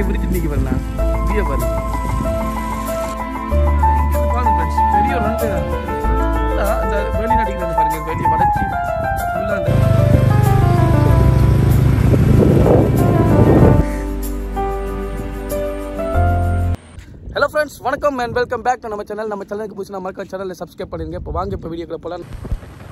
எப்படி திண்டிக்கு வரலாம் வியூ பாருங்க பெரிய ஒரு வந்து அந்த வெளிநாட்டுக்கு வந்து பாருங்க வெளியே வளர்ச்சி ஃபுல்லாக அந்த ஹலோ ஃப்ரெண்ட்ஸ் வணக்கம் அண்ட் வெல்கம் பேக் டு நம்ம சேனல் நம்ம சேனலுக்கு புதுசுனா மறக்காம சேனலில் சப்ஸ்கிரைப் பண்ணிடுங்க இப்போ வாங்க இப்போ வீடியோக்குள்ள போகலாம்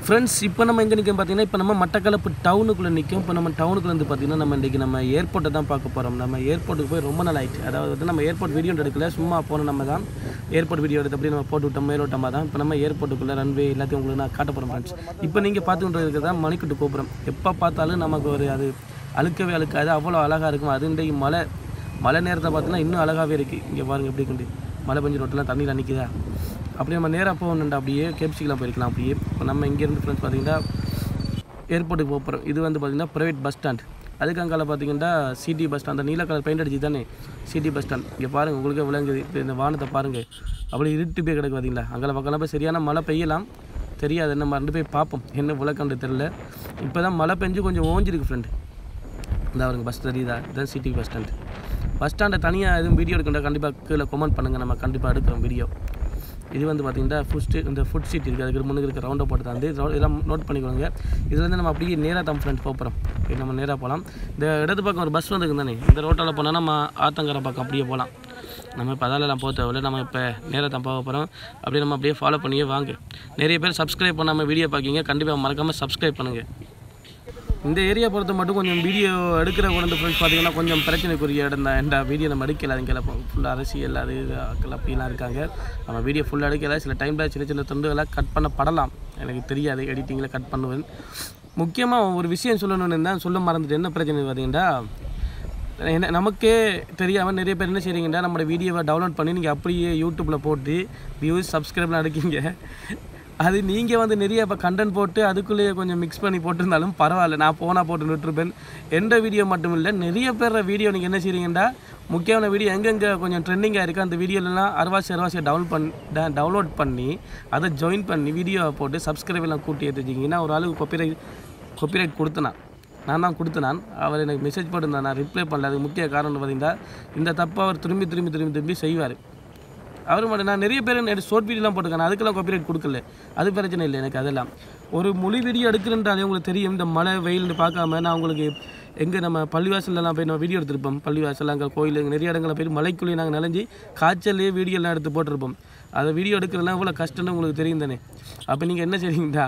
ஃப்ரெண்ட்ஸ் இப்போ நம்ம எங்கே நிற்கும் பார்த்தீங்கன்னா இப்போ நம்ம மட்டக்களப்பு டவுனுக்குள்ளே நிற்கும் இப்போ நம்ம டவுனுக்குள்ளே வந்து பார்த்தீங்கன்னா நம்ம இன்றைக்கி நம்ம ஏர்போர்ட்டை தான் பார்க்க போகிறோம் நம்ம ஏர்போர்ட்டுக்கு போய் ரொம்ப நாள் ஆயிடுச்சு அதாவது வந்து நம்ம ஏர்போர்ட் வீடியோ எடுக்கல. சும்மா போன நம்ம தான். ஏர்போர்ட் வீடியோ எடுத்து அப்படியே நம்ம போட்டு விட்டோம் மேலோட்டமாக தான். இப்போ நம்ம ஏர்போர்ட்டுக்குள்ளே ரன்வே எல்லாத்தையும் உங்களுக்கு நான் காட்ட போகிறோம் ஃப்ரெண்ட்ஸ் இப்போ நீங்கள் பார்த்துக்கிட்டு இருக்கிறது தான் மணிக்கட்டு கோபுரம். எப்போ பார்த்தாலும் நமக்கு ஒரு அது அழுக்கவே அழுக்காது. அவ்வளோ அழகாக இருக்கும். அது இன்றைக்கு மழை. மழை நேரத்தை பார்த்தீங்கன்னா இன்னும் அழகாகவே இருக்குது இங்கே பாருங்கள் எப்படி கொண்டு மழை பெஞ்சு ரோட்டெலாம் தண்ணியில் நிற்கிதா அப்படியே நம்ம நேராக போகணுண்டா அப்படியே கேப்சிக்கெலாம் போயிருக்கலாம் அப்படியே. இப்போ நம்ம இங்கேருந்து ஃப்ரெண்ட்ஸ் பார்த்தீங்கன்னா ஏர்போர்ட்டுக்கு போக போகிறோம் இது வந்து பார்த்திங்கன்னா ப்ரைவேட் பஸ் ஸ்டாண்ட் அதுக்கு அங்கால பார்த்தீங்கன்னா சிடி பஸ் ஸ்டாண்ட் அந்த நீல கலர் பெயிண்ட் அடிச்சு தானே சிடி பஸ் ஸ்டாண்ட் இங்கே பாருங்கள் உங்களுக்கே விளங்குது. இப்போ இந்த வானத்தை பாருங்கள் அப்படி இருட்டு போய் கிடக்கு பார்த்தீங்களா அங்கே பக்கம்லாம் போய் சரியான மழை பெய்யலாம். தெரியாது என்ன மறந்து போய் பார்ப்போம். என்ன விளக்கம்னு தெரில இப்போ தான் மழை பெஞ்சு கொஞ்சம் ஓஞ்சிருக்கு ஃப்ரெண்டு இந்த அவருங்க பஸ் தெரியுதா? இதுதான் சிட்டி பஸ் ஸ்டாண்ட் பஸ் ஸ்டாண்டை தனியாக எதுவும் வீடியோ எடுக்கணும் கண்டிப்பாக கீழே கமெண்ட் பண்ணுங்கள் நம்ம கண்டிப்பாக எடுக்கிறோம் வீடியோ இது வந்து பார்த்திங்கன்னா ஃபுட் ஸ்ட்ரீட் இந்த ஃபுட் ஸ்ட்ரீட் இருக்குது அதுக்கு முன்னுக்கு இருக்க ரவுண்டை போட்டு தான் வந்து இதெல்லாம் நோட் பண்ணிக்கோங்க. இதுலேருந்து நம்ம அப்படியே நேராக தான் ஃப்ரெண்ட் போகிறோம் இப்போ நம்ம நேராக போகலாம் இந்த இடது பக்கம் ஒரு பஸ் வந்துருக்கு தானே? இந்த ரோட்டால் போனால் நம்ம ஆத்தங்கரை பக்கம் அப்படியே போகலாம் நம்ம இப்போ அதாலலாம் போக தேவையில்ல. நம்ம இப்போ நேராக தான் போக போகிறோம் அப்படியே நம்ம அப்படியே ஃபாலோ பண்ணியே வாங்க. நிறைய பேர் சப்ஸ்கிரைப் பண்ணாமல் வீடியோ பார்க்கிங்க கண்டிப்பாக மறக்காமல் சப்ஸ்கிரைப் பண்ணுங்கள் இந்த ஏரியா பொறுத்த மட்டும் கொஞ்சம் வீடியோ எடுக்கிற கொண்டு ஃப்ரெண்ட்ஸ் பார்த்தீங்கன்னா கொஞ்சம் பிரச்சனைக்குரிய இடம் தான். ஏன்டா வீடியோ நம்ம எடுக்கல கிளப்போம் ஃபுல்லாக அரசியல் அது கிளப்பிலாம் அப்படிலாம் இருக்காங்க. நம்ம வீடியோ ஃபுல்லாக எடுக்கல. சில டைமில் சின்ன சின்ன தொண்டுகளாக கட் பண்ணப்படலாம். எனக்கு தெரியாது எடிட்டிங்கில் கட் பண்ணுவேன். முக்கியமாக ஒரு விஷயம் சொல்லணும்னு தான் சொல்ல மறந்துட்டு என்ன பிரச்சனை பார்த்தீங்கன்னா என்ன நமக்கே தெரியாமல் நிறைய பேர் என்ன செய்கிறீங்கன்னா நம்மளோட வீடியோவை டவுன்லோட் பண்ணி நீங்கள் அப்படியே யூடியூப்பில் போட்டு வியூஸ் சப்ஸ்கிரைப்லாம் எடுக்கீங்க. அது நீங்கள் வந்து நிறைய இப்போ கண்டென்ட் போட்டு அதுக்குள்ளேயே கொஞ்சம் மிக்ஸ் பண்ணி போட்டிருந்தாலும் பரவாயில்ல. நான் போனால் போட்டு விட்டுருப்பேன் எந்த வீடியோ மட்டும் இல்லை நிறைய பேர் வீடியோ நீங்கள் என்ன செய்கிறீங்கன்னா முக்கியமான வீடியோ எங்கெங்கே கொஞ்சம் ட்ரெண்டிங்காக இருக்குது அந்த வீடியோலாம் அறுவாசி அறுவாசி டவுன் பண் டவுன்லோட் பண்ணி அதை ஜாயின் பண்ணி வீடியோவை போட்டு சப்ஸ்கிரைப் எல்லாம் கூட்டி எடுத்துச்சிங்கன்னா ஒரு ஆளுக்கு கொப்பிரைட் கொப்பிரைட் கொடுத்தனான் நான் தான் கொடுத்தனான். அவர் எனக்கு மெசேஜ் போட்டிருந்தேன் நான் ரிப்ளை பண்ணல. அதுக்கு முக்கிய காரணம் பார்த்தீங்கன்னா இந்த தப்பை அவர் திரும்பி திரும்பி திரும்பி திரும்பி செய்வார். அவர் மட்டும் நான் நிறைய பேர் எனக்கு ஷார்ட் வீடியோலாம் போட்டுருக்கேன் அதுக்கெல்லாம் காப்பிரைட் கொடுக்கல. அது பிரச்சனை இல்லை எனக்கு அதெல்லாம். ஒரு மொழி வீடியோ எடுக்கிறன்றாலே உங்களுக்கு தெரியும். இந்த மழை வெயில்னு பார்க்காம நான் உங்களுக்கு எங்கே நம்ம பள்ளிவாசல்லாம் போய் நம்ம வீடியோ எடுத்திருப்போம். பள்ளிவாசல் அங்கே கோயில் நிறைய இடங்களில் போய் மலைக்குள்ளே நாங்கள் நினைஞ்சு காய்ச்சல்லே வீடியோலாம் எடுத்து போட்டிருப்போம். அதை வீடியோ எடுக்கிறதுலாம் இவ்வளோ கஷ்டம்னு உங்களுக்கு தெரியும் தானே? அப்போ நீங்கள் என்ன செய்றீங்கன்னா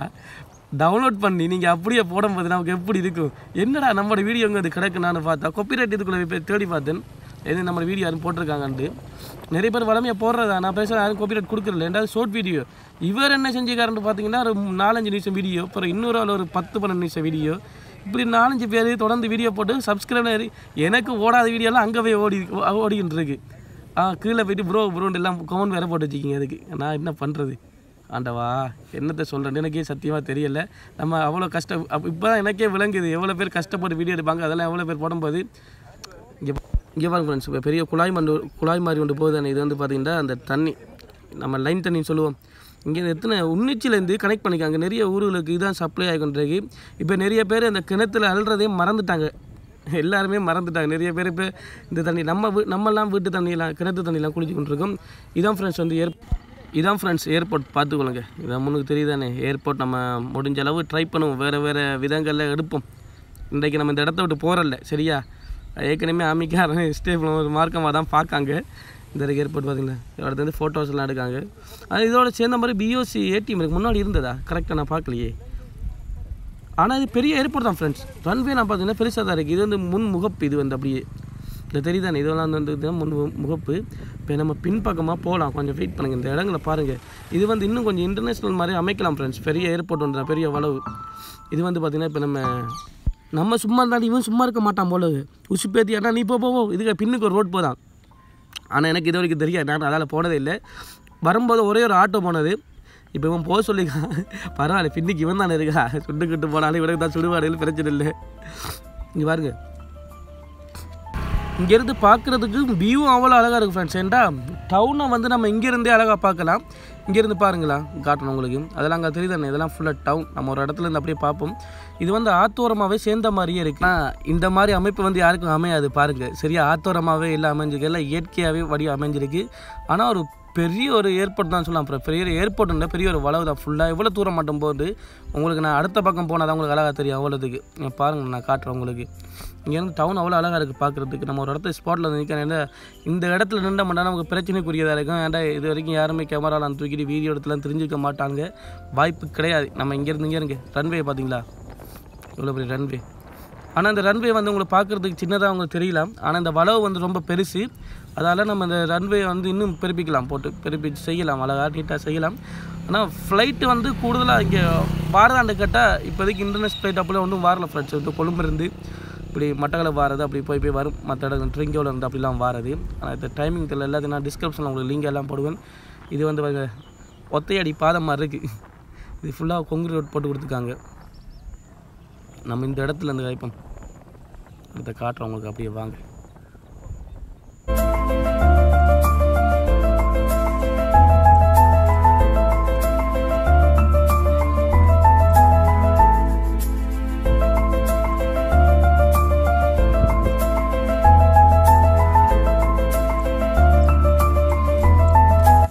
டவுன்லோட் பண்ணி நீங்கள் அப்படியே போடும்போது நமக்கு எப்படி இருக்கும்? என்னடா நம்மளோட வீடியோ இங்கே அது கிடக்கு நான் பார்த்தா காப்பிரைட் இதுக்குள்ளே போய் தேடி பார்த்தேன். எது நம்ம வீடியோ யாரும் போட்டிருக்காங்கன்ட்டு. நிறைய பேர் வளமையாக போடுறதா? நான் பேசுகிற யாரும் காப்பிரைட் கொடுக்குறல ரெண்டாவது ஷார்ட் வீடியோ இவர் என்ன செஞ்சுக்காருன்னு பார்த்தீங்கன்னா ஒரு நாலஞ்சு நிமிஷம் வீடியோ அப்புறம் இன்னொரு ஆள் ஒரு பத்து பன்னெண்டு நிமிஷம் வீடியோ இப்படி நாலஞ்சு பேர் தொடர்ந்து வீடியோ போட்டு சப்ஸ்கிரைபர் எனக்கு ஓடாத வீடியோலாம் அங்கே போய் ஓடி ஓடிக்கிட்டு இருக்கு. ஆ கீழே போயிட்டு ப்ரோ ப்ரோன்னு எல்லாம் கமெண்ட் வேறு போட்டு வச்சுக்கிங்க அதுக்கு. நான் என்ன பண்ணுறது ஆண்டவா என்னத்தை சொல்கிறேன் எனக்கே சத்தியமாக தெரியலை. நம்ம அவ்வளோ கஷ்டம் அப்போ இப்போ தான் எனக்கே விளங்குது. எவ்வளோ பேர் கஷ்டப்பட்டு வீடியோ எடுப்பாங்க? அதெல்லாம் எவ்வளோ பேர் போடும்போது இங்கே பாருங்க ஃப்ரெண்ட்ஸ் இப்போ பெரிய குழாய் மண்டு குழாய் மாதிரி ஒன்று போகுது. இது வந்து பார்த்தீங்கன்னா அந்த தண்ணி நம்ம லைன் தண்ணின்னு சொல்லுவோம். இங்கே எத்தனை உன்னிச்சிலேருந்து கனெக்ட் பண்ணிக்காங்க நிறைய ஊர்களுக்கு இதுதான் சப்ளை ஆகிக்கொண்டிருக்கு இப்போ நிறைய பேர் அந்த கிணத்துல அழுறதே மறந்துட்டாங்க. எல்லாருமே மறந்துட்டாங்க. நிறைய பேர் இப்போ இந்த தண்ணி நம்ம வீ நம்மலாம் வீட்டு தண்ணியெல்லாம் கிணத்து தண்ணியெலாம் குளிச்சு கொண்டிருக்கோம். இதான் ஃப்ரெண்ட்ஸ் வந்து ஏர் இதான் ஃப்ரெண்ட்ஸ் ஏர்போர்ட் பார்த்துக்கொள்ளுங்க. இதான் முன்னுக்கு தெரியுதானே? ஏர்போர்ட் நம்ம முடிஞ்ச அளவு ட்ரை பண்ணுவோம். வேறு வேறு விதங்களில் எடுப்போம். இன்றைக்கு நம்ம இந்த இடத்த விட்டு போகிறல்ல சரியா? ஏற்கனவே அமிக்காரன் ஸ்டேபிளும் ஒரு மார்க்கமாக தான் பார்க்காங்க. இந்த ஏர்போர்ட் பார்த்தீங்களா அடுத்து வந்து ஃபோட்டோஸ்லாம் எடுக்காங்க. அது இதோட சேர்ந்த மாதிரி பிஓசி ஏடிஎம் எனக்கு முன்னாடி இருந்ததா? கரெக்டாக நான் பார்க்கலையே. ஆனால் இது பெரிய ஏர்போர்ட் தான் ஃப்ரெண்ட்ஸ் ரன்வே நான் பார்த்தீங்கன்னா பெருசாக தான் இருக்குது இது வந்து முன் முகப்பு இது வந்து அப்படியே இல்லை தெரியுதானே? இதெல்லாம் வந்து இதுதான் முன் மு- முகப்பு இப்போ நம்ம பின்பக்கமாக போகலாம் கொஞ்சம் வெயிட் பண்ணுங்கள் இந்த இடங்களை பாருங்கள் இது வந்து இன்னும் கொஞ்சம் இன்டர்நேஷ்னல் மாதிரி அமைக்கலாம் ஃப்ரெண்ட்ஸ் பெரிய ஏர்போர்ட் ஒன்று பெரிய வளவு. இது வந்து பார்த்திங்கன்னா இப்போ நம்ம நம்ம சும்மா இருந்தாலும் இவன் சும்மா இருக்க மாட்டான் போல. உசுப்பேத்தி அண்ணா நீ போ போ இதுக்கு பின்னுக்கு ஒரு ரோட் போதான். ஆனால் எனக்கு இது வரைக்கும் தெரியாது. நான் அதால் போனதே இல்லை. வரும்போது ஒரே ஒரு ஆட்டோ போனது. இப்போ இவன் போக சொல்லிக்கான் பரவாயில்ல பின்னுக்கு இவன் தானே இருக்கா? சுட்டுக்கிட்டு போனாலும் இவனுக்கு தான் சுடுவாடு பிரச்சனை இல்லை. இங்கே பாருங்க. இங்கேருந்து பார்க்குறதுக்கு வியூ அவ்வளோ அழகாக இருக்குது ஃப்ரெண்ட்ஸ் ஏன்டா டவுனை வந்து நம்ம இங்கேருந்தே அழகாக பார்க்கலாம். இங்கேருந்து பாருங்களா காட்டணும் உங்களுக்கு. அதெல்லாம் அங்கே தெரியுதானே? இதெல்லாம் ஃபுல்லாக டவுன் நம்ம ஒரு இடத்துல இருந்து அப்படியே பார்ப்போம். இது வந்து ஆத்தோரமாகவே சேர்ந்த மாதிரியே இருக்கு. இந்த மாதிரி அமைப்பு வந்து யாருக்கும் அமையாது பாருங்கள் சரியா? ஆத்தோரமாகவே இல்லை அமைஞ்சிருக்கு. எல்லாம் இயற்கையாகவே வடி அமைஞ்சிருக்கு. ஆனால் ஒரு பெரிய ஒரு ஏர்போர்ட் தான் சொல்லலாம் அப்புறம் பெரிய ஏர்போர்ட் இல்லை பெரிய ஒரு வளவு தான். ஃபுல்லாக எவ்வளோ தூரம் மட்டும் போகுது? உங்களுக்கு நான் அடுத்த பக்கம் போனால் தான் உங்களுக்கு அழகாக தெரியும் அவ்வளோதுக்கு இங்க பாருங்கள் நான் காட்டுறேன் உங்களுக்கு. இங்கேருந்து டவுன் அவ்வளோ அழகாக இருக்குது பார்க்குறதுக்கு நம்ம ஒரு இடத்துல ஸ்பாட்டில் வந்து நிற்கிறேன் இந்த இடத்துல நின்ற மாட்டா நமக்கு பிரச்சனைக்குரியதாக இருக்கும். ஏன்டா இது வரைக்கும் யாருமே கேமராலாம் தூக்கிட்டு வீடியோ எடுத்துலாம் தெரிஞ்சுக்க மாட்டாங்க. வாய்ப்பு கிடையாது. நம்ம இங்கேருந்து இங்கே இருங்க. ரன்வே பார்த்தீங்களா இவ்வளோ பெரிய ரன்வே ஆனால் இந்த ரன்வே வந்து உங்களுக்கு பார்க்குறதுக்கு சின்னதாக உங்களுக்கு தெரியலாம் ஆனால் இந்த வளவு வந்து ரொம்ப பெருசு. அதால் நம்ம இந்த ரன்வே வந்து இன்னும் பெருப்பிக்கலாம் போட்டு பெருப்பிச்சு செய்யலாம் அழகாக நீட்டாக செய்யலாம். ஆனால் ஃப்ளைட்டு வந்து கூடுதலாக இங்கே வாரதாண்டு கேட்டால் இப்போதைக்கு இன்டர்நேஷனல் ஃப்ளைட் அப்படிலாம் ஒன்றும் வரல ஃப்ளைட்ஸ் வந்து கொழும்பு இருந்து இப்படி மட்டக்களை வாரது அப்படி போய் போய் வரும். மற்ற இடம் ட்ரிங்கோவில் இருந்து அப்படிலாம் வாரது. ஆனால் இந்த டைமிங் தெரியல. எல்லாத்தையும் நான் டிஸ்கிரிப்ஷனில் உங்களுக்கு லிங்க் எல்லாம் போடுவேன். இது வந்து ஒத்தையடி பாதை மாதிரி இருக்குது இது ஃபுல்லாக கொங்கு ரோட் போட்டு கொடுத்துருக்காங்க. நம்ம இந்த இடத்துல இருந்து வைப்போம் அடுத்த காட்டுறோம் உங்களுக்கு அப்படியே வாங்க.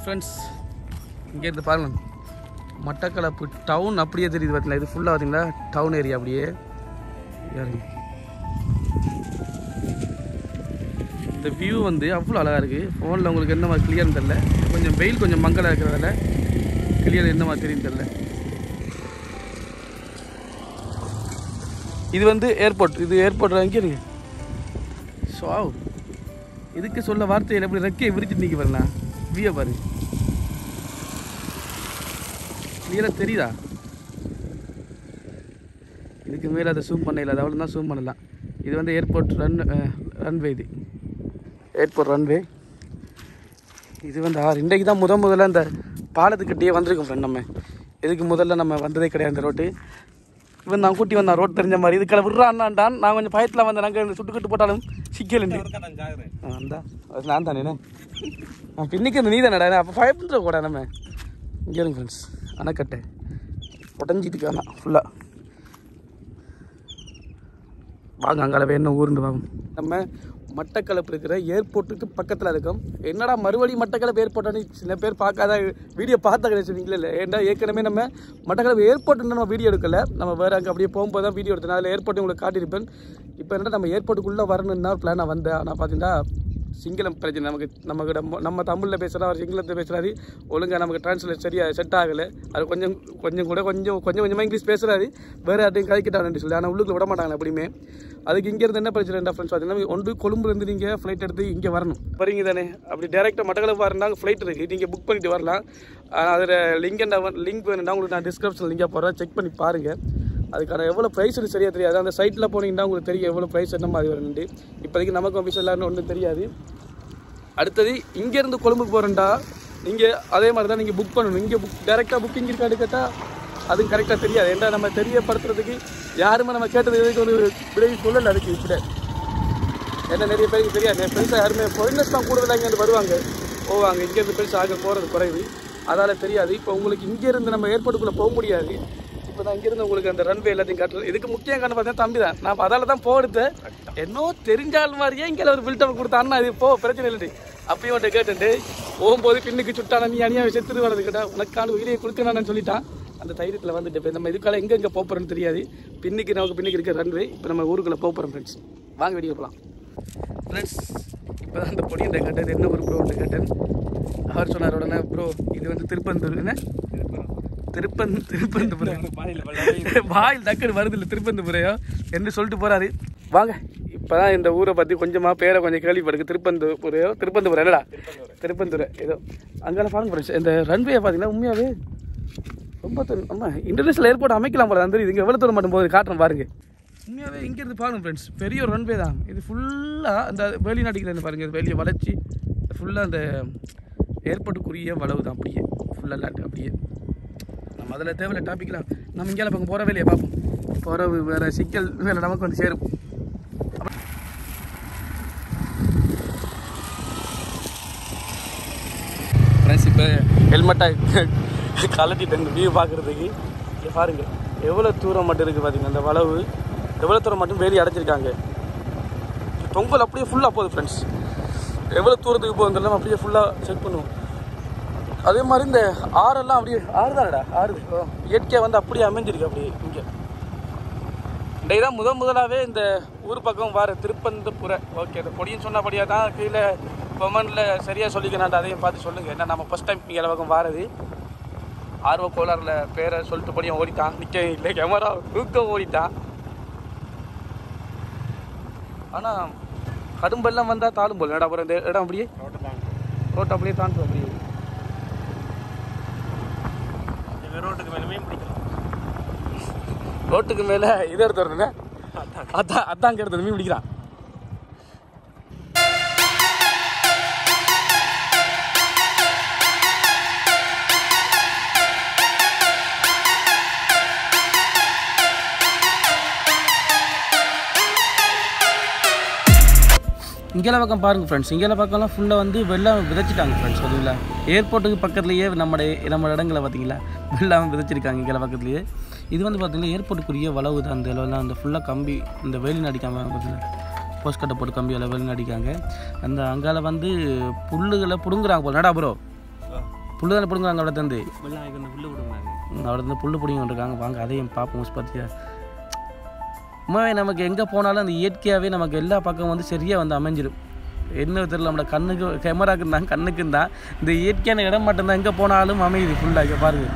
ஃப்ரெண்ட்ஸ் இங்கேருந்து பாருங்கள் மட்டக்களப்பு டவுன் அப்படியே தெரியுது பார்த்தீங்களா இது ஃபுல்லாக பார்த்தீங்களா டவுன் ஏரியா அப்படியே. இறங்கி. இந்த வியூ வந்து அவ்வளோ அழகாக இருக்குது ஃபோனில் உங்களுக்கு என்ன மாதிரி கிளியர்னு தெரில கொஞ்சம் வெயில் கொஞ்சம் மங்கலாக இருக்கிறதால கிளியர் என்ன மாதிரி தெரியும் தெரில இது வந்து ஏர்போர்ட் இது ஏர்போர்ட் வாங்கி இருக்கு ஸோ இதுக்கு சொல்ல வார்த்தையில் எப்படி ரெக்கையை விரிச்சிட்டு நிற்க பாருண்ணா வியூ பாருங்க. கிளியராக தெரியுதா? இதுக்கு மேலே அதை சூம் பண்ணல அது அவ்வளோ தான் சூம் பண்ணலாம் இது வந்து ஏர்போர்ட் ரன் ரன்வே இது. ஏர்போர்ட் ரன்வே இது வந்து ஆறு. இன்றைக்கு தான் முத முதல்ல இந்த பாலத்துக்கிட்டே வந்திருக்கோம் ஃப்ரெண்ட் நம்ம. இதுக்கு முதல்ல நம்ம வந்ததே கிடையாது அந்த ரோட்டு இவன் நான் கூட்டி வந்தான் ரோட் தெரிஞ்ச மாதிரி. இதுக்கெல்லாம் விட்றான்டான் நான் கொஞ்சம் பயத்தில் வந்தேன். நாங்கள் சுட்டுக்கிட்டு போட்டாலும் சிக்கல் அந்தா அது நான் தானே நான் பின்னிக்கு நீ தானடா அப்போ பயப்படுற கூட நம்ம. இங்கே இருங்க ஃப்ரெண்ட்ஸ் அணைக்கட்டை. உடஞ்சிட்டு காணா ஃபுல்லாக வாங்க அங்கால என்ன ஊருண்டு வாங்க. நம்ம மட்டக்களப்பு இருக்கிற ஏர்போர்ட்டுக்கு பக்கத்தில் இருக்கோம். என்னடா மறுபடி மட்டக்களப்பு ஏர்போர்ட்டானு சில பேர் பார்க்காத வீடியோ பார்த்தா சொன்னீங்களே இல்லை ஏன்னா ஏற்கனவே நம்ம மட்டக்களப்பு ஏர்போர்ட் நம்ம வீடியோ எடுக்கல. நம்ம வேறு அங்கே அப்படியே போகும்போது தான் வீடியோ எடுத்தேன். அதில் ஏர்போர்ட் உங்களுக்கு காட்டியிருப்பேன். இப்போ என்ன நம்ம ஏர்போர்ட்டுக்குள்ளே வரணும்னு ஒரு பிளானாக வந்தேன். ஆனால் பார்த்தீங்கன்னா சிங்களம் பிரச்சனை நமக்கு நம்ம நம்ம தமிழில் பேசுகிறா அவர் சிங்களத்தில் பேசுகிறாரு ஒழுங்காக நமக்கு ட்ரான்ஸ்லேட் சரியாக செட் ஆகலை. அது கொஞ்சம் கொஞ்சம் கூட கொஞ்சம் கொஞ்சம் கொஞ்சமாக இங்கிலீஷ் பேசுகிறாரு வேறு அதையும் கதைக்கிட்டான்னு சொல்லி ஆனால் உள்ளுக்குள்ள விட மாட்டாங்க எப்படியுமே. அதுக்கு இங்கேருந்து என்ன பிரச்சனை ஃப்ரெண்ட்ஸ் பார்த்தீங்கன்னா ஒன்று கொழும்புலேருந்து நீங்கள் ஃப்ளைட் எடுத்து இங்கே வரணும். வரீங்க தானே? அப்படி டேரெக்டாக மட்டக்களப்பு வரணும்னா ஃப்ளைட் இருக்குது நீங்கள் புக் பண்ணிட்டு வரலாம். அதில் லிங்க் என்ன லிங்க் வேணுன்னா உங்களுக்கு நான் டிஸ்கிரிப்ஷன் லிங்காக போகிறேன் செக் பண்ணி பாருங்கள் அதுக்கான எவ்வளோ ப்ரைஸ்னு சரியாக தெரியாது. அந்த சைட்டில் போனீங்கன்னா உங்களுக்கு தெரியும் எவ்வளோ ப்ரைஸ் என்ன மாதிரி வரும்னு இப்போதைக்கு நமக்கு ஆஃபீஸில் ஒன்றும் தெரியாது. அடுத்தது இங்கேருந்து கொழும்புக்கு போகிறேன்டா நீங்கள் அதே மாதிரி தான் நீங்கள் புக் பண்ணணும். இங்கே புக் டேரெக்டாக புக்கிங் இருக்காது கேட்டால் அதுவும் கரெக்டாக தெரியாது. ஏன்னா நம்ம தெரியப்படுத்துறதுக்கு யாருமே நம்ம கேட்டது எதுக்கு ஒரு விளைவு சொல்லலை அதுக்கு இப்படி. ஏன்னா நிறைய பேருக்கு தெரியாது. என் ஃப்ரெண்ட்ஸ் யாருமே ஃபாரினர்ஸ் தான் கூடுதலாக இங்கேருந்து வருவாங்க. போவாங்க. இங்கேருந்து ஃப்ரெண்ட்ஸ் ஆக போகிறது குறைவு. அதால் தெரியாது. இப்போ உங்களுக்கு இங்கேருந்து நம்ம ஏற்பாட்டுக்குள்ளே போக முடியாது. இப்போ தான் இங்கேருந்து உங்களுக்கு அந்த ரன்வே எல்லாத்தையும் காட்டுறது. இதுக்கு முக்கிய காரணம் பார்த்தீங்கன்னா தம்பி தான் நான் அதால் தான் போடுத்தேன் என்னோ தெரிஞ்சால் மாதிரியே இங்கே ஒரு பில்டப் கொடுத்தான்னா இது. போ பிரச்சனை இல்லை அப்பயும் அவன்கிட்ட கேட்டுட்டு போகும்போது பின்னுக்கு சுட்டான? நீ அணியாக செத்துட்டு வரது கேட்டா உனக்கான உயிரியை கொடுக்கணும்னு சொல்லிட்டான். அந்த தைரியத்தில் வந்துட்டு இப்போ நம்ம இதுக்கால எங்கெங்கே போகிறோன்னு தெரியாது. பின்னுக்கு நமக்கு பின்னுக்கு இருக்க ரன்வே இப்போ நம்ம ஊருக்குள்ளே போகிறோம் ஃப்ரெண்ட்ஸ் வாங்க வீடியோ போகலாம் ஃப்ரெண்ட்ஸ் இப்போ தான் அந்த பொடி இந்த கேட்டது என்ன ஒரு ப்ரோ கேட்டேன். அவர் சொன்னார் உடனே ப்ரோ இது வந்து திருப்பந்தூர் என்ன? திருப்பன் திருப்பந்தபுரம் வாயில் டக்குன்னு வருது இல்லை திருப்பந்தபுரையோ என்று சொல்லிட்டு போறாரு. வாங்க இப்போதான் இந்த ஊரை பற்றி கொஞ்சமாக பேரை கொஞ்சம் கேள்விப்படுக்கு திருப்பந்தபுரையோ திருப்பந்தபுரம் என்னடா? திருப்பந்தூர் ஏதோ அங்கெல்லாம் பாருங்க ஃப்ரெண்ட்ஸ் இந்த ரன்வே பார்த்தீங்கன்னா உண்மையாகவே ரொம்ப ஆமாம் இன்டர்நேஷனல் ஏர்போர்ட் அமைக்கலாம் போல அந்த இது எவ்வளோ தூரம் மட்டும் போகுது? காட்டுறேன் பாருங்க. உண்மையாகவே இங்கேருந்து பாருங்க ஃப்ரெண்ட்ஸ் பெரிய ஒரு ரன்வே தான். இது ஃபுல்லாக அந்த வெளிநாட்டுக்கு பாருங்க. இது வெளியே வளர்ச்சி ஃபுல்லாக அந்த ஏர்போர்ட்டுக்குரிய வளவு தான் அப்படியே. ஃபுல்லாக லேண்ட் அப்படியே. நம்ம அதில் தேவையில்ல டாபிக்லாம் நம்ம இங்கே பக்கம் போகிற வேலையை பார்ப்போம் போகிற வேறு சிக்கல் வேலை நமக்கு வந்து சேரும். ஃப்ரெண்ட்ஸ் இப்போ ஹெல்மெட்டாக கலட்டிட்டேன் வியூ பார்க்குறதுக்கு இங்கே பாருங்கள் எவ்வளோ தூரம் மட்டும் இருக்குது பார்த்தீங்க அந்த வளவு. எவ்வளோ தூரம் மட்டும் வேலி அடைச்சிருக்காங்க தொங்கல் அப்படியே ஃபுல்லாக போகுது ஃப்ரெண்ட்ஸ் எவ்வளோ தூரத்துக்கு போகுதுன்னு அப்படியே ஃபுல்லாக செக் பண்ணுவோம். அதே மாதிரி இந்த ஆறெல்லாம் அப்படியே ஆறு தானடா? ஆறு இயற்கையாக வந்து அப்படியே அமைஞ்சிருக்கு அப்படியே இங்கே. இன்றைக்கு தான் முதல் முதலாகவே இந்த ஊர் பக்கம் வர திருப்பந்தபுர. ஓகே இந்த பொடியும் சொன்னபடியாக தான் கீழே கொமெண்டில் சரியாக சொல்லிக்கணாண்டு அதையும் பார்த்து சொல்லுங்கள் ஏன்னா நம்ம ஃபஸ்ட் டைம் இங்கே பக்கம் வாரது. ஆர்வ கோளாறுல பேரை சொல்லிட்டு படியும் ஓடிட்டான். நிற்க இல்லை. கேமரா தூக்க ஓடிட்டான். ஆனால் கடும்பெல்லாம் வந்தால் தாழும் போல். அப்புறம் இந்த இடம் அப்படியே? ரோட்டை அப்படியே தாண்டும் அப்படியே. ரோட்டுக்கு மேலே மீன் பிடிக்கலாம் ரோட்டுக்கு மேலே இதை எடுத்து வரணுங்க அதான். அதான் அங்கே எடுத்து மீன் பிடிக்கிறான். இங்கே பக்கம் பாருங்க ஃப்ரெண்ட்ஸ் இங்கே பக்கம்லாம் ஃபுல்லாக வந்து வெள்ளம் விதைச்சிட்டாங்க ஃப்ரெண்ட்ஸ் அதுங்களா ஏர்போர்ட்டுக்கு பக்கத்துலேயே நம்ம நம்ம இடங்களை பார்த்தீங்களா? இல்லாமல் விதைச்சிருக்காங்க கிளை பக்கத்துலேயே. இது வந்து பார்த்திங்கன்னா ஏர்போர்ட்டுக்குரிய வளவு தான். அந்த அளவுலாம் அந்த ஃபுல்லாக கம்பி இந்த வேலின்னு அடிக்காமல் பார்த்தீங்கன்னா போஸ்ட் கட்டை போட்டு கம்பி அளவுன்னு நடிக்காங்க அந்த அங்கால வந்து புல்லுகளை பிடுங்குறாங்க போல். நடா ப்ரோ புல்லுகளை பிடுங்குறாங்க அவ்வளோ தந்து. அவ்வளோ தந்து புல் பிடிங்கிருக்காங்க வாங்க அதையும் பார்ப்போம். பார்த்தியா உண்மையாகவே நமக்கு எங்கே போனாலும் அந்த இயற்கையாகவே நமக்கு எல்லா பக்கமும் வந்து சரியாக வந்து அமைஞ்சிடும் என்ன தெரியல நம்மளோட கண்ணுக்கு கேமராக்கு தான் கண்ணுக்கு தான் இந்த இயற்கையான இடம் மட்டும்தான் எங்கே போனாலும் அமையுது ஃபுல்லாக பாருங்கள்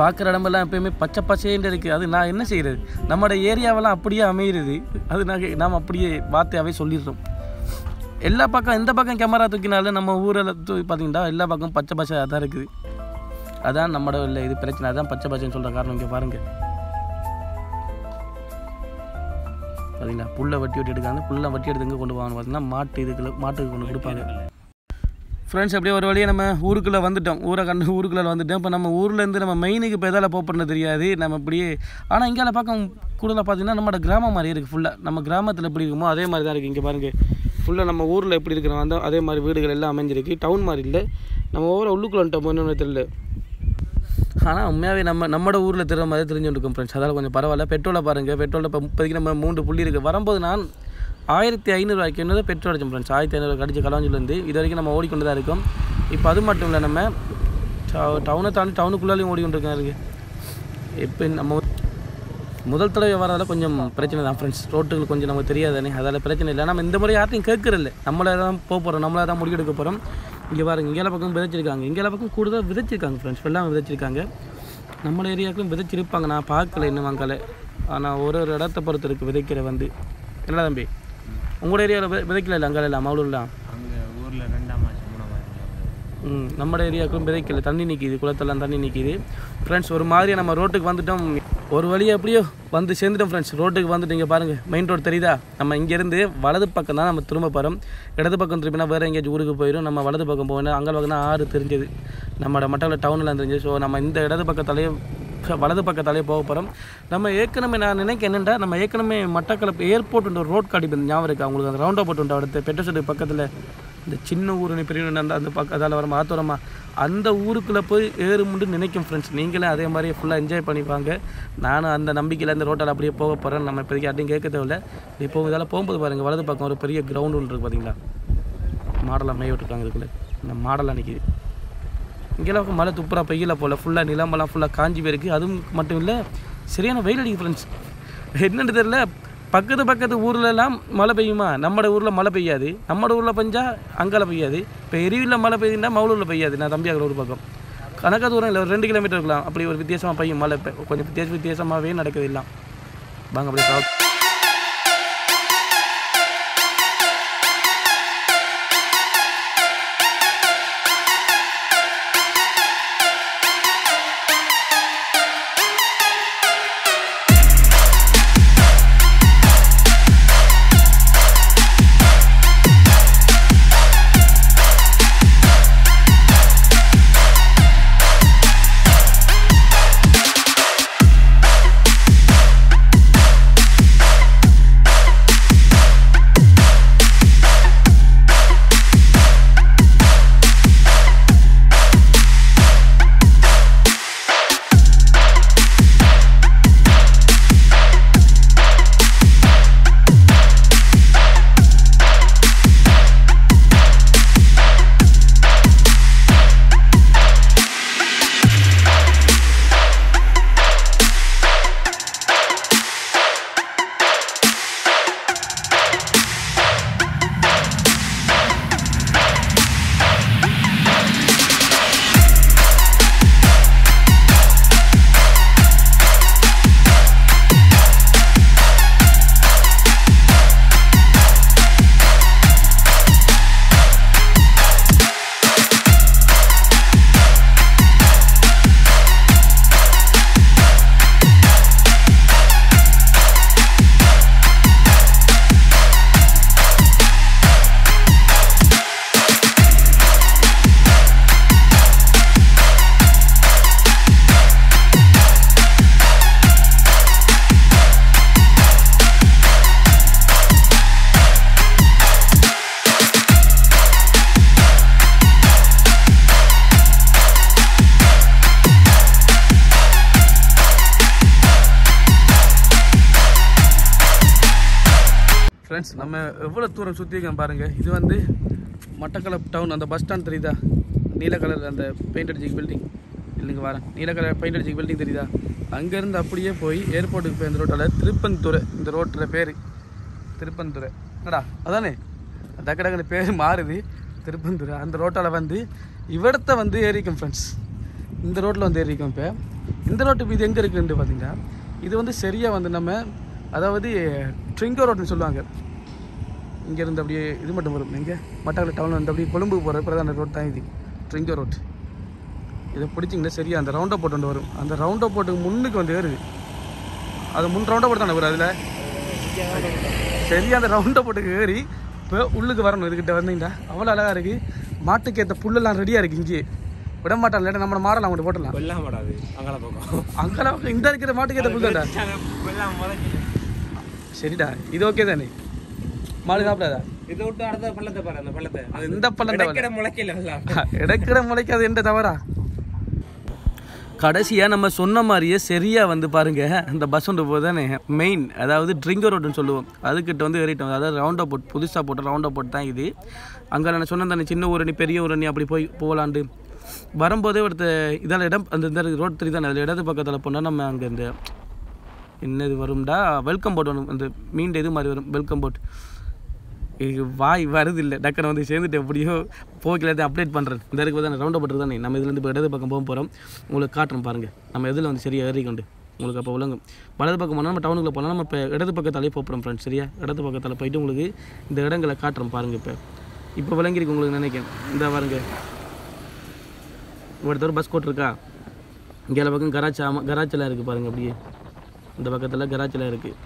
பார்க்குற இடமெல்லாம் எப்பயுமே பச்சை பச்சைன்னு இருக்குது அது நான் என்ன செய்கிறது நம்மளோட ஏரியாவெல்லாம் அப்படியே அமையிறது. அது நாங்கள் நாம் அப்படியே வார்த்தையாகவே சொல்லிடுறோம். எல்லா பக்கம் எந்த பக்கம் கேமரா தூக்கினாலும் நம்ம ஊரில் தூக்கி பார்த்தீங்கன்னா எல்லா பக்கம் பச்சை பச்சையாக தான் இருக்குது. அதான் நம்மளோட இல்லை இது பிரச்சனை. அதான் பச்சை பச்சைன்னு சொல்கிற காரணம் இங்கே பாருங்கள் பார்த்தீங்களா புல்லை வட்டி வெட்டி எடுக்காங்க புல்லை வட்டி எடுத்து எங்கே கொண்டு போவாங்க பார்த்தீங்கன்னா மாட்டு இதுக்குள்ள மாட்டுக்கு கொண்டு கொடுப்பாங்க. ஃப்ரெண்ட்ஸ் அப்படியே ஒரு வழியாக நம்ம ஊருக்குள்ளே வந்துட்டோம். ஊரை கண்டு ஊருக்குள்ளே வந்துட்டோம். இப்போ நம்ம ஊர்லேருந்து நம்ம மெயினுக்கு இப்போ எதால் போகிறன்னு தெரியாது. நம்ம இப்படியே ஆனால் இங்கே பக்கம் கூடுதலாக பார்த்தீங்கன்னா நம்மளோட கிராமம் மாதிரி இருக்குது ஃபுல்லாக நம்ம கிராமத்தில் எப்படி இருக்குமோ அதே மாதிரி தான் இருக்குது இங்கே பாருங்கள் ஃபுல்லாக நம்ம ஊரில் எப்படி இருக்கிறவங்க அந்த அதே மாதிரி வீடுகள் எல்லாம் அமைஞ்சிருக்கு. டவுன் மாதிரி இல்லை. நம்ம ஓவர உள்ளுக்குள்ள வந்துட்டோம். தெரியல. ஆனால் உண்மையாகவே நம்ம நம்மளோட ஊரில் தெரிற மாதிரி தெரிஞ்சுட்டு இருக்கோம் ஃப்ரெண்ட்ஸ் அதனால் கொஞ்சம் பரவாயில்ல. பெட்ரோலை பாருங்கள் பெட்ரோலில் இப்போ முப்பதுக்கு நம்ம மூன்று புள்ளி இருக்குது வரும்போது நான் ஆயிரத்தி ஐநூறுவாய்க்கு என்னது? பெட்ரோல் அடிச்சோம் ஃப்ரெண்ட்ஸ் ஆயிரத்தி ஐநூறு கடிச்ச கலாஞ்சிலேருந்து இது வரைக்கும் நம்ம ஓடிக்கொண்டு தான் இருக்கோம். இப்போ அது மட்டும் இல்லை நம்ம டவுனை தாண்டி டவுனுக்குள்ளாலையும் ஓடிக்கொண்டு இருக்கோம் இருக்கு. இப்போ நம்ம முதல் தடவை வரதால கொஞ்சம் பிரச்சனை தான் ஃப்ரெண்ட்ஸ் ரோட்டுகள் கொஞ்சம் நமக்கு தெரியாதானே அதால் பிரச்சனை இல்லை. நம்ம இந்த முறை யார்ட்டையும் கேட்கறதில்ல. நம்மளே தான் போக போகிறோம் நம்மளே தான் முடிவெடுக்க போகிறோம் இங்கே பாருங்கள் இங்கே பக்கம் விதைச்சிருக்காங்க. இங்கே பக்கம் கூடுதல் விதைச்சிருக்காங்க ஃப்ரெண்ட்ஸ் எல்லாம் விதைச்சிருக்காங்க. நம்ம ஏரியாவுக்கும் விதைச்சிருப்பாங்க. நான் பார்க்கல இன்னும் வாங்கலை ஆனால் ஒரு ஒரு இடத்த பொறுத்து இருக்குது விதைக்கிற வந்து. என்ன தம்பி? உங்களோட ஏரியாவில் விதைக்கல இல்லை அங்கே இல்லை மவுளூர்லாம் அங்கே ஊரில் ரெண்டாம் மாதம் ம் நம்ம ஏரியாவுக்கும் விதைக்கல தண்ணி நிற்கிது குளத்தெல்லாம் தண்ணி நிற்கிது ஃப்ரெண்ட்ஸ் ஒரு மாதிரி நம்ம ரோட்டுக்கு வந்துட்டோம். ஒரு வழி எப்படியோ வந்து சேர்ந்துட்டோம் ஃப்ரெண்ட்ஸ் ரோட்டுக்கு வந்துட்டு இங்கே பாருங்கள் மெயின் ரோடு தெரியுதா? நம்ம இங்கேருந்து வலது பக்கம் தான் நம்ம திரும்ப போகிறோம் இடது பக்கம் திரும்பினா வேறு எங்கேயாச்சும் ஊருக்கு போயிடும் நம்ம வலது பக்கம் போகணும் அங்கே பக்கம் தான் ஆறு தெரிஞ்சது. நம்மளோட மட்டவில் டவுனில் தெரிஞ்சது. ஸோ நம்ம இந்த இடது பக்கத்தாலேயே வலது பக்கத்தாலே போக போகிறோம் நம்ம ஏற்கனவே நான் நினைக்க என்னென்னா நம்ம ஏற்கனவே மட்டக்களப்பு ஏர்போர்ட் ஒரு ரோட் காடி ஞாபகம் இருக்குது அவங்களுக்கு அந்த ரவுண்ட் அபவுட் உண்டு அடுத்து பெட்ரோல் பக்கத்தில். இந்த சின்ன ஊர் பெரிய அந்த அந்த பக்கம் அதால் வர மாத்தோரமா? அந்த ஊருக்குள்ளே போய் ஏறுமுண்டு நினைக்கும் ஃப்ரெண்ட்ஸ் நீங்களும் அதே மாதிரி ஃபுல்லாக என்ஜாய் பண்ணிப்பாங்க. நானும் அந்த நம்பிக்கையில் அந்த ரோட்டில் அப்படியே போக போகிறேன் நம்ம இப்போதைக்கு யார்ட்டையும் கேட்க தேவையில்ல. இப்போ இதெல்லாம் போகும்போது பாருங்கள் வலது பக்கம் ஒரு பெரிய கிரவுண்டு ஒன்று இருக்குது பார்த்தீங்களா மாடலாக மேய விட்டுருக்காங்க இதுக்குள்ளே இந்த மாடலாக நிற்கிது இங்கெல்லாம் மழை துப்புரா பெய்யல போல். ஃபுல்லாக நிலமெல்லாம் ஃபுல்லாக காஞ்சி போயிருக்கு. அதுவும் மட்டும் இல்லை சரியான வெயில் அடிக்கும் ஃப்ரெண்ட்ஸ் என்னென்னு தெரியல பக்கத்து பக்கத்து ஊர்லலாம் மழை பெய்யுமா? நம்மட ஊரில் மழை பெய்யாது. நம்மட ஊரில் பெஞ்சா அங்கால பெய்யாது. இப்போ எரிவில் மழை பெய்யுதுன்னா மவுளூரில் பெய்யாது. நான் தம்பியாக ஒரு பக்கம். கணக்காக தூரம் இல்லை ஒரு ரெண்டு கிலோமீட்டர் இருக்கலாம். அப்படி ஒரு வித்தியாசமாக பெய்யும் மழை. கொஞ்சம் வித்தியாச வித்தியாசமாகவே நடக்குது எல்லாம். வாங்க அப்படியே நம்ம எவ்வளோ தூரம் சுற்றிருக்கோம் பாருங்கள் இது வந்து மட்டக்களப்பு டவுன் அந்த பஸ் ஸ்டாண்ட் தெரியுதா? நீல கலர் அந்த பெயிண்ட் அடிச்சிக்க பில்டிங் இல்லைங்க வரேன். நீல கலர் பெயிண்ட் அடிச்சிக்கு பில்டிங் தெரியுதா? அங்கேருந்து அப்படியே போய் ஏர்போர்ட்டுக்கு போய் இந்த ரோட்டில் திருப்பந்துறை இந்த ரோட்டில் பேர். திருப்பந்துறை என்னடா அதானே? டக்கு டக்குனு பேர் மாறுது. திருப்பந்துறை அந்த ரோட்டால் வந்து இவ்விடத்த வந்து ஏறிக்கும் ஃப்ரெண்ட்ஸ் இந்த ரோட்டில் வந்து ஏறிக்கும் இப்போ. இந்த ரோட்டு இது எங்கே இருக்குன்னு பார்த்தீங்கன்னா இது வந்து சரியாக வந்து நம்ம அதாவது ட்ரிங்கோ ரோட்னு சொல்லுவாங்க. இங்கேருந்து அப்படியே இது மட்டும் வரும். எங்கே? மட்டாக்கல டவுனில் வந்து அப்படியே கொழும்பு போகிற பிரதான ரோட் தான் இது. ட்ரிங்கோ ரோட் இதை பிடிச்சிங்கன்னா சரியா அந்த ரவுண்டை போட்டு ஒன்று வரும். அந்த ரவுண்டை போட்டுக்கு முன்னுக்கு வந்து ஏறுது அது முன் ரவுண்டை போட்டு தானே வரும் அதில்? சரியா அந்த ரவுண்டை போட்டுக்கு ஏறி இப்போ உள்ளுக்கு வரணும். இதுக்கிட்ட வந்தீங்கன்னா அவ்வளோ அழகாக இருக்குது மாட்டுக்கு ஏற்ற புல்லெல்லாம் ரெடியாக இருக்குது இங்கேயே. விட மாட்டான் இல்லாட்டா நம்ம மாடலாம் அவங்கள்ட்ட போட்டலாம் வெள்ளாம மாடாது. அங்கால பக்கம். இந்த இருக்கிற மாட்டுக்கு ஏற்ற புல் தான்டா சரிடா. இது ஓகே தானே? மாடு சாப்பிடாதா? இதை விட்டு அடுத்த பள்ளத்தை பாரு அந்த பள்ளத்தை. அது இந்த கிடைக்கிற முளைக்கல இடக்கிட முளைக்காது எந்த தவறா? கடைசியாக நம்ம சொன்ன மாதிரியே சரியாக வந்து பாருங்க அந்த பஸ் ஒன்று போதானே மெயின் அதாவது ட்ரிங்கர் ரோடுன்னு சொல்லுவோம். அதுக்கிட்ட வந்து ஏறிட்டோம். அதாவது ரவுண்டை போட் புதுசாக போட்ட ரவுண்டை போட் தான் இது. அங்கே நான் சொன்ன தானே சின்ன ஊரணி பெரிய ஊரணி அப்படி போய் போகலாண்டு வரும்போதே ஒருத்த இதால் இடம் அந்த இந்த ரோட் தெரியுது தானே அதில் இடது பக்கத்தில் போனால் நம்ம அங்கே இந்த என்னது வரும்டா? வெல்கம் போட் ஒன்று அந்த மீன் இது மாதிரி வரும் வெல்கம் போட் வாய் வருது இல்லை டக்குனு வந்து சேர்ந்துட்டு எப்படியோ போக்கில் அப்டேட் பண்ணுறேன் இந்த இருக்கு தான் ரவுண்ட் போட்டு தானே நம்ம இதுலேருந்து இப்போ இடது பக்கம் போக போகிறோம் உங்களுக்கு காட்டுறோம் பாருங்கள் நம்ம இதில் வந்து சரியாக ஏறிக்கொண்டு. உங்களுக்கு அப்போ விளங்கும். வலது பக்கம் போனால் நம்ம டவுனுக்குள்ளே போனால் நம்ம இப்போ இடது பக்கத்தாலே போகிறோம் ஃப்ரெண்ட்ஸ் சரியா? இடது பக்கத்தில் போயிட்டு உங்களுக்கு இந்த இடங்களை காட்டுறோம் பாருங்கள் இப்போ. இப்போ விளங்கிருக்கு உங்களுக்கு நினைக்கிறேன். இந்த பாருங்க. ஒருத்தர் பஸ் கோட் இங்கே பக்கம் கராச்சி ஆமாம் கராச்சில் இருக்குது பாருங்கள் அப்படியே. இந்த பக்கத்தில் கராச்சில் இருக்குது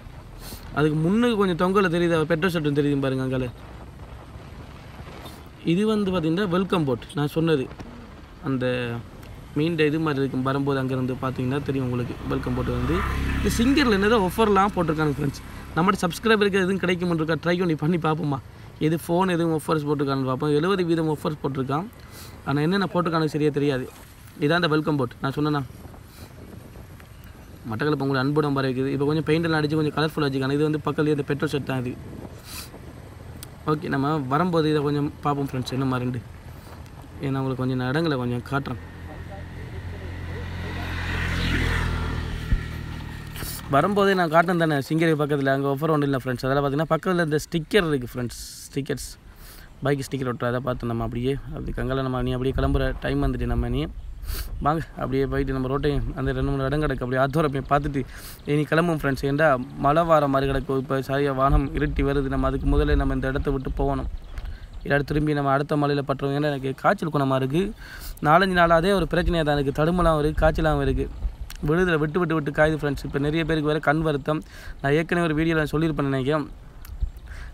அதுக்கு முன்னுக்கு கொஞ்சம் தொங்கலை தெரியுது? பெட்ரோல் ஷர்ட்டும் தெரியுது பாருங்க அங்கால. இது வந்து பார்த்திங்கன்னா வெல்கம் போட். நான் சொன்னது. அந்த மீண்ட இது மாதிரி இருக்கும். வரும்போது அங்கேருந்து பார்த்தீங்கன்னா தெரியும் உங்களுக்கு வெல்கம் போட்டு வந்து. இந்த சிங்கரில் என்னதான் ஆஃபர்லாம் போட்டிருக்காங்க ஃப்ரெண்ட்ஸ் நம்மளோட சப்ஸ்கிரைபருக்கு எதுவும் கிடைக்கும்னு இருக்கா? ட்ரை பண்ணி பண்ணி பார்ப்போமா? எது ஃபோன் எதுவும் ஆஃபர்ஸ் போட்டிருக்கான்னு பார்ப்போம். எழுபது வீதம் ஆஃபர்ஸ் போட்டிருக்கான். ஆனால் என்னென்ன போட்டிருக்கானு சரியாக தெரியாது. இதான் அந்த வெல்கம் போட். நான் சொன்னேன்னா மட்டக்களப்பு உங்களுக்கு அன்புடம் வர இப்போ கொஞ்சம் பெயிண்டெல்லாம் அடித்து கொஞ்சம் கலர்ஃபுல்லாக வச்சுக்காங்க. இது வந்து பக்கத்துலேயே இந்த பெட்ரோல் செட் தான் இது. ஓகே நம்ம வரும்போது இதை கொஞ்சம் பார்ப்போம் ஃப்ரெண்ட்ஸ் என்ன மாதிரிண்டு ஏன்னா உங்களுக்கு கொஞ்சம் இடங்களை கொஞ்சம் காட்டுறேன். வரும்போதே நான் காட்டினேன் தானே சிங்கரி பக்கத்தில். அங்கே ஒஃபர் ஒன்றும் இல்லை ஃப்ரெண்ட்ஸ் அதெல்லாம் பார்த்தீங்கன்னா பக்கத்தில் இந்த ஸ்டிக்கர் இருக்குது ஃப்ரெண்ட்ஸ் ஸ்டிக்கர்ஸ் பைக் ஸ்டிக்கர் ஒட்டுற அதை பார்த்து நம்ம அப்படியே அப்படி கங்கால நம்ம நீ அப்படியே கிளம்புற டைம் வந்துட்டு நம்ம நீ வாங்க அப்படியே போயிட்டு நம்ம ரோட்டையும் அந்த ரெண்டு மூணு இடம் கிடக்கு. அப்படியே ஆத்தோரை பார்த்துட்டு இனி கிளம்பும் ஃப்ரெண்ட்ஸ் ஏண்டா மழை வார மாதிரி கிடக்கும் இப்போ சரியாக வானம் இருட்டி வருது. நம்ம அதுக்கு முதல்ல நம்ம இந்த இடத்த விட்டு போகணும். இல்லாட்டி திரும்பி நம்ம அடுத்த மலையில் பட்டுறோம். ஏன்னா எனக்கு காய்ச்சல் குணமாக இருக்குது நாலஞ்சு நாள் அதே ஒரு பிரச்சனையாக தான் இருக்குது தடுமலாம் இருக்குது காய்ச்சலாகவும் இருக்குது விழுதில் விட்டு விட்டு விட்டு காயுது ஃப்ரெண்ட்ஸ் இப்போ நிறைய பேருக்கு வேறு கண் வருத்தம். நான் ஏற்கனவே ஒரு வீடியோவில் சொல்லியிருப்பேன் நினைக்கிறேன்.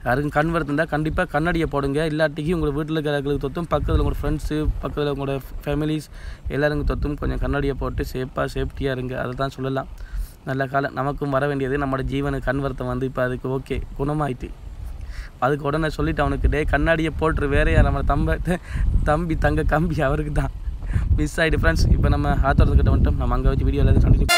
யாருக்கும் கண் வருத்தம் இருந்தால் கண்டிப்பாக கண்ணாடியை போடுங்க. இல்லாட்டிக்கு உங்கள் வீட்டில் இருக்கிறவங்களுக்கு தொத்தும் பக்கத்தில் உங்களோட ஃப்ரெண்ட்ஸு பக்கத்தில் உங்களோட ஃபேமிலிஸ் எல்லாருக்கும் தொத்தும் கொஞ்சம் கண்ணாடியை போட்டு சேஃபாக சேஃப்டியாக இருங்க. அதை தான் சொல்லலாம். நல்ல காலம். நமக்கும் வர வேண்டியது நம்மளோட ஜீவனுக்கு கண் வருத்தம் வந்து இப்போ அதுக்கு ஓகே குணமாயிட்டு. அதுக்கு உடனே சொல்லிட்டு அவனுக்கு டே கண்ணாடியை போட்டுரு. வேற யார்? நம்ம தம்ப தம்பி தங்க கம்பி அவருக்கு தான் மிஸ் ஆகிட்டு ஃப்ரெண்ட்ஸ் இப்போ நம்ம ஆத்தரத்துக்கிட்ட வந்துட்டோம். நம்ம அங்கே வச்சு வீடியோ எல்லாத்தையும் கண்டினியூ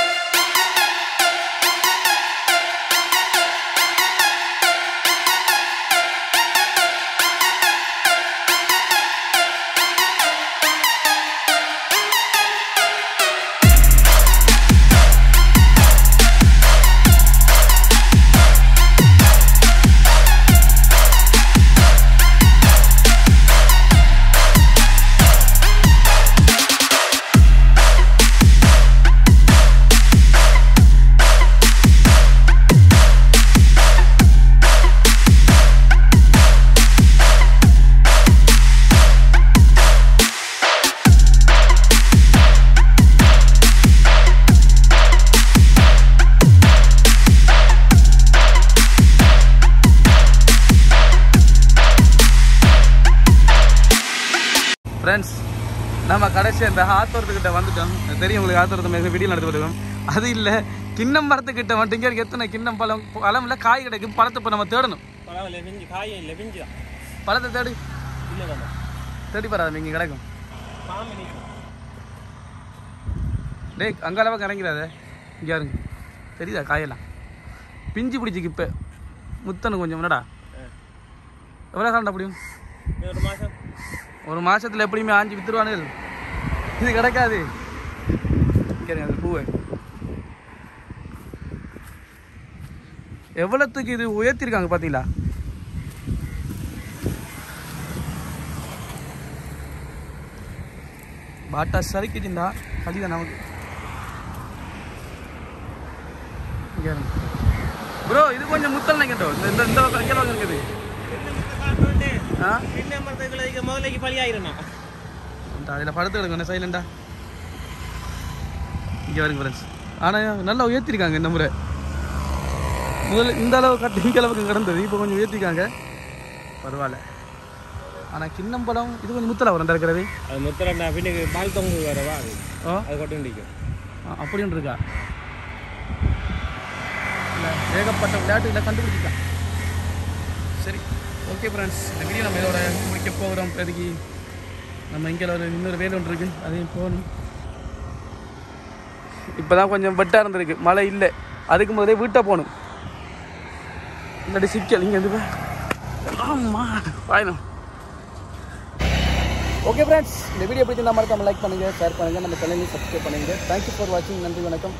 கடைசி அந்த ஆத்தோரத்துக்கிட்ட வந்துட்டோம். தெரியும் உங்களுக்கு ஆத்தோரத்து மேலே வீடியோ நடத்தி விடுவோம் அது இல்லை கிண்ணம் மரத்துக்கிட்ட வந்துட்டு இங்கே எத்தனை கிண்ணம் பழம் பழம் இல்லை காய் கிடைக்கும் பழத்தை இப்போ நம்ம தேடணும். பழத்தை தேடி. தேடி பாராது இங்கே கிடைக்கும். டேய் அங்கே அளவுக்கு இறங்கிறாத இங்கே இருங்க தெரியுதா காயெல்லாம்? பிஞ்சு பிடிச்சிக்கு இப்போ. முத்தனு கொஞ்சம் என்னடா? எவ்வளோ காலண்டா முடியும் ஒரு மாதம் ஒரு மாசத்துல எப்படியுமே ஆஞ்சு வித்துருவானுகள். இது கிடைக்காது. கேளுங்க அந்த பூவை எவ்வளோத்துக்கு இது உயர்த்திருக்காங்க பார்த்தீங்களா பாட்டா சரிக்கிட்டுண்டா கடிதான் நமக்கு. ப்ரோ இது கொஞ்சம் முத்தல் நினைக்கட்டும் இந்த இந்த பக்கம் இருக்குது. என்ன ஆயிரும் அதில் படுத்து எடுங்க சைலண்டா இங்கே வருங்க ஃப்ரெண்ட்ஸ் ஆனால் நல்லா உயர்த்திருக்காங்க இந்த முறை. முதல்ல இந்த அளவு கட்டு இந்த அளவுக்கு கிடந்தது இப்போ கொஞ்சம் உயர்த்திருக்காங்க. பரவாயில்ல. ஆனால் கிண்ணம் படம் இது கொஞ்சம் முத்தலா வரும் இருக்கிறது? அது முத்தரண்டா பின்னுக்கு பால் தொங்கு வரவா அது. ஓ. அது கொண்டு நிற்கும் அப்படின்னு இருக்கா? இல்லை ஏகப்பட்ட விளையாட்டுகளை கண்டுபிடிச்சிட்டான் சரி ஓகே ஃப்ரெண்ட்ஸ் இந்த வீடியோ நம்ம இதோட முடிக்க போகிறோம். இப்போதைக்கு நம்ம இங்கே ஒரு இன்னொரு வேலை ஒன்று இருக்குது அதையும் போகணும். இப்போ தான் கொஞ்சம் வெட்டாக இருந்திருக்கு. மழை இல்லை. அதுக்கு முதலே வீட்டை போகணும். இல்லாட்டி சிக்கல் இங்கே இருந்து ஆமாம் பாயணும் ஓகே ஃப்ரெண்ட்ஸ் இந்த வீடியோ பிடிச்சிருந்தா மறக்காம லைக் பண்ணுங்கள் ஷேர் பண்ணுங்கள் நம்ம சேனலையும் சப்ஸ்கிரைப் பண்ணுங்கள் தேங்க்யூ ஃபார் வாட்சிங் நன்றி வணக்கம்.